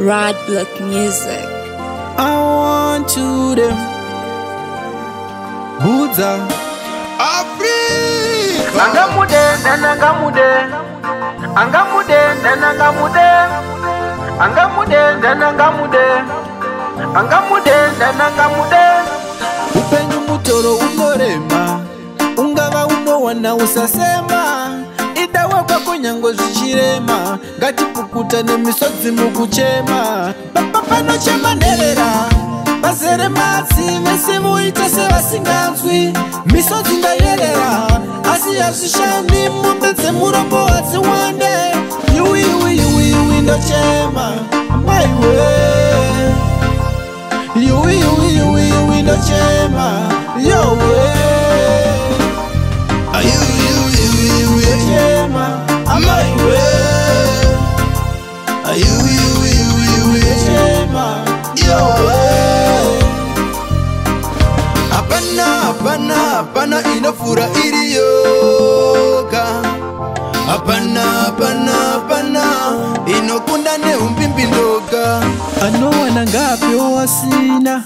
Rod Block Music. I want you to Buddha Africa. Anga mude, then anga mude. Anga mude, then anga mude. Anga mude, then anga mude. Anga mude, then anga mude. Upendo mutoro ungorema. Ungava unowana usasema kunyange zvichirema ngatipukuta nemisodzi mukuchema baba panochemanherera vazere matsi vese voita sevasinganzwi misodzi ndayerera asi hazvishani mombe dzemurombo hadziwande iwiiwi iwiiwi ndochema maiwee hapana inofura iriyoga hapana hapana hapana inokunda neumbimbi ndoga anowana ngaapewo asina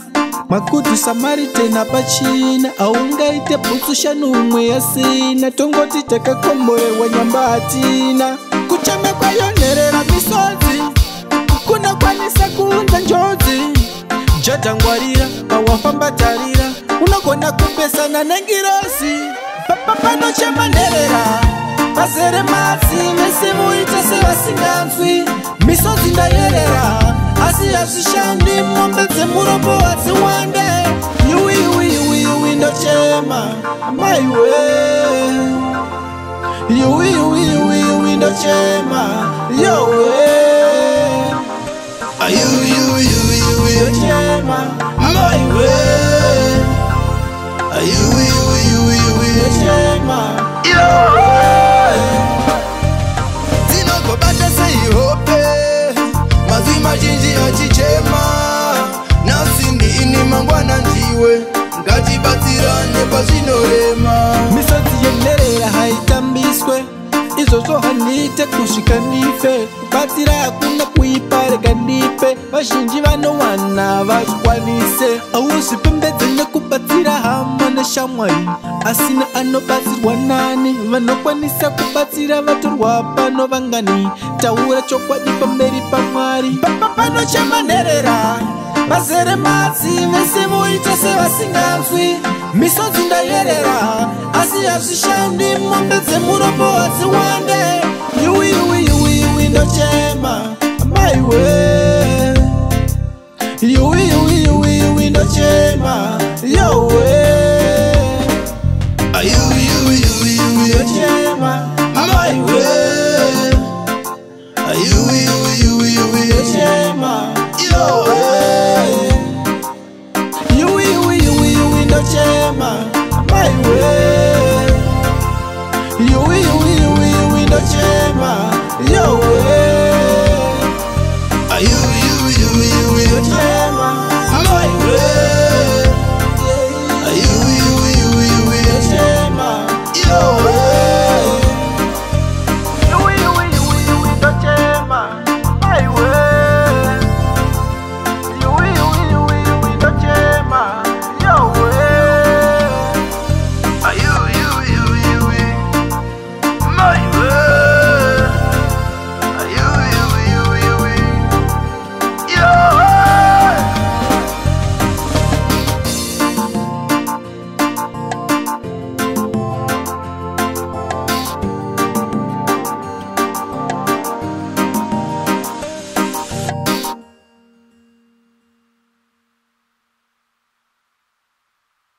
makutu samaritena pachina aungaite butsu shanu umwe yasina tongoti takakomborewa nyamba hatina kuchame kwayonherera misodzi kunokwanisa kuunza njodzi jatangwarira pawafamba tarira kona kupesana nengirosi papapanochemanherera pazere matsi vese voita sevasinganzwi misodzi ndayerera asi hazvishandi mombe dzemurombo hadziwande iwiiwiiwiiwi ndochema maiwe iwiiwiiwiiwi ndochema yowe ayuyuyuyuyuyochema you, you, you, you, you, you, you, you, dzinogobata seihope mazwi mazhinji achichema nasi ndiini mangwana ndiwe ngatibatsirane kwazvinorema misodzi yenherera haitambiswe izvozvo haniite kusvika ndife kubatsira hakuna kuipa rega ndife vazhinji vanowana vazvikwanise auzvipembedze nekubatsira hama vashamwari asina anobatsirwa nani vanokwanisa kubatsira vatorwa pano vangani taura chokwadi pamberi pamwari papa pano chamanherera vazere matsi vese voita sevasinganzwi misodzi ndayerera asi hazvishandi mombe dzemurombo hadziwande iwiiwiiwiiwi ndochema maiwe iwiiwiiwiiwi ndochema yowe